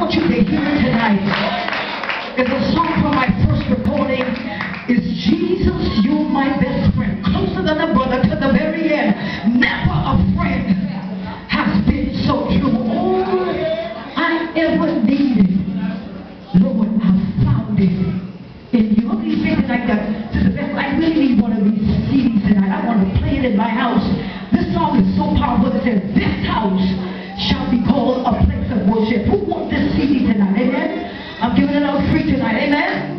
want you to hear tonight And a song from my first recording. Is Jesus, you my best friend, closer than a brother to the very end. set us free tonight. Amen.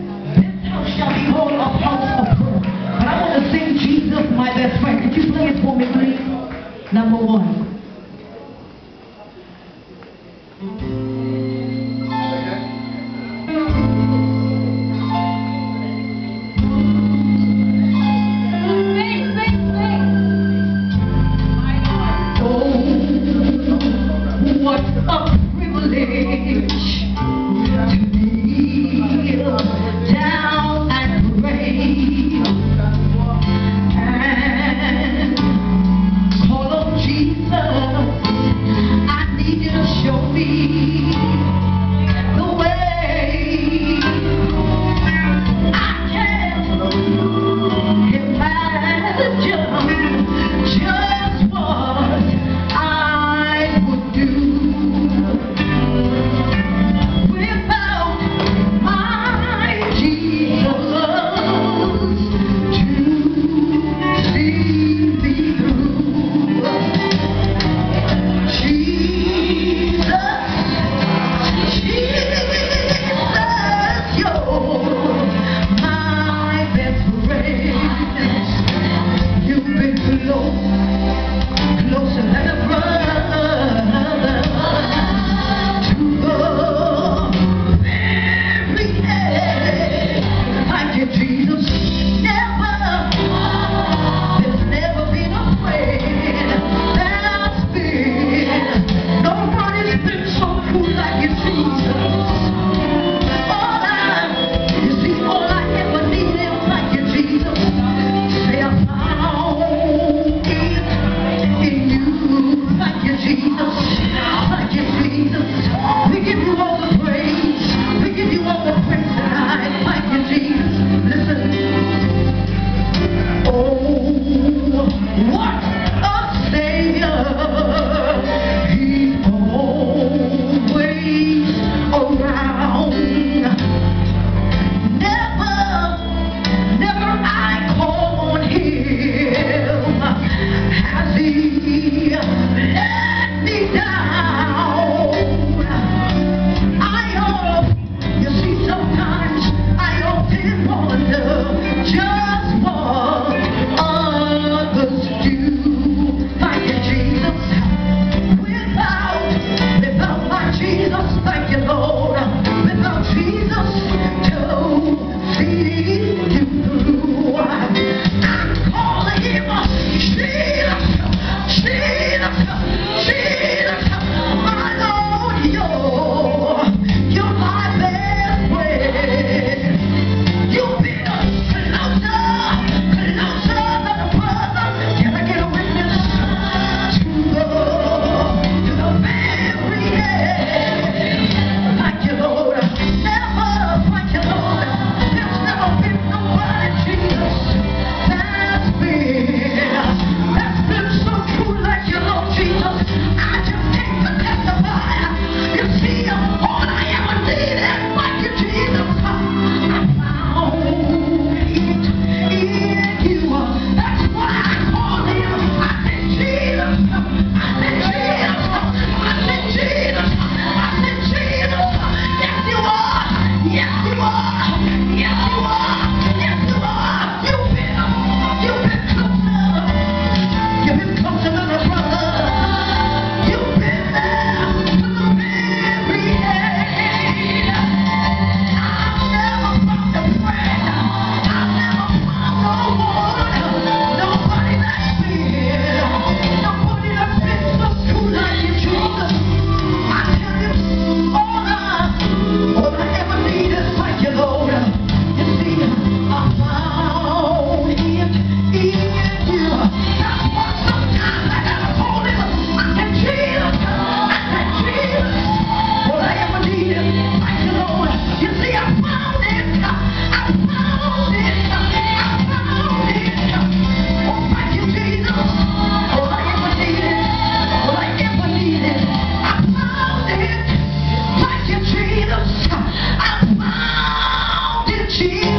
Jesus.